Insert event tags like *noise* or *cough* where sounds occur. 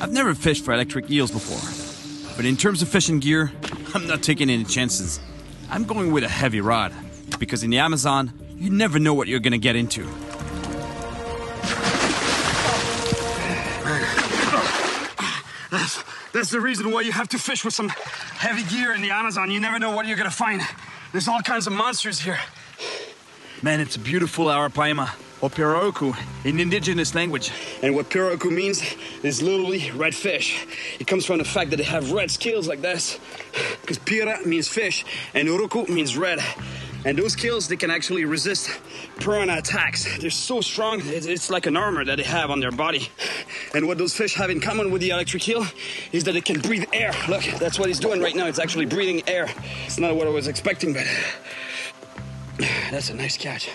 I've never fished for electric eels before, but in terms of fishing gear, *laughs* I'm not taking any chances. I'm going with a heavy rod, because in the Amazon, you never know what you're gonna get into. That's, that's the reason why you have to fish with some heavy gear in the Amazon. You never know what you're gonna find. There's all kinds of monsters here. Man, it's a beautiful arapaima, or pirarucu, in indigenous language. And what pirarucu means is literally red fish. It comes from the fact that they have red scales like this. Because pira means fish, and uruku means red. And those scales, they can actually resist piranha attacks. They're so strong, it's, it's like an armor that they have on their body. And what those fish have in common with the electric eel is that it can breathe air. Look, that's what he's doing right now. It's actually breathing air. It's not what I was expecting, but that's a nice catch.